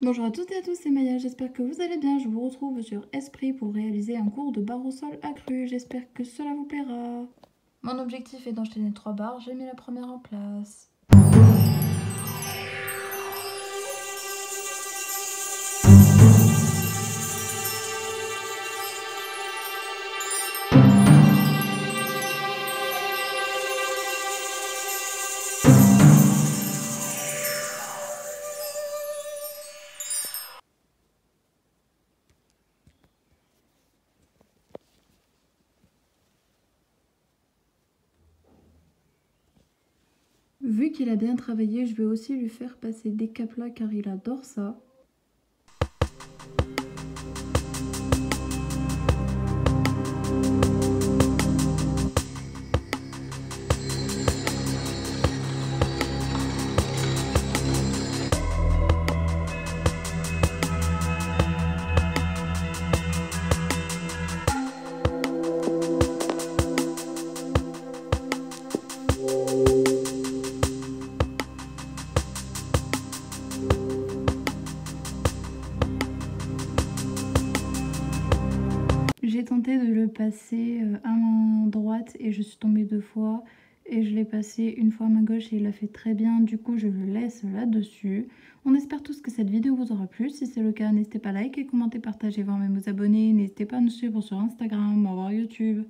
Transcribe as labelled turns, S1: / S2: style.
S1: Bonjour à toutes et à tous, c'est Maya, j'espère que vous allez bien. Je vous retrouve sur Esprit pour réaliser un cours de barre au sol accru. J'espère que cela vous plaira. Mon objectif est d'enchaîner trois barres, j'ai mis la première en place. Vu qu'il a bien travaillé, je vais aussi lui faire passer des caplas car il adore ça. J'ai tenté de le passer euh, à main droite et je suis tombée deux fois. Et je l'ai passé une fois à main gauche et il a fait très bien. Du coup, je le laisse là-dessus. On espère tous que cette vidéo vous aura plu. Si c'est le cas, n'hésitez pas à liker, commenter, partager, voire même vous abonner. N'hésitez pas à nous suivre sur Instagram à voir YouTube.